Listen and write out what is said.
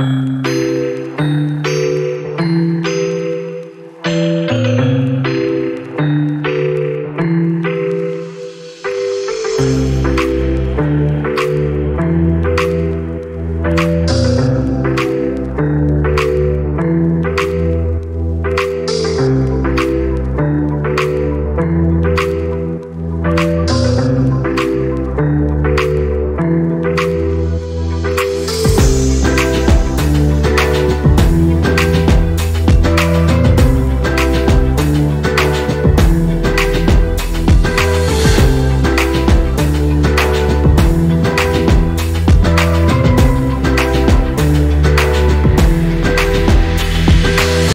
Bye.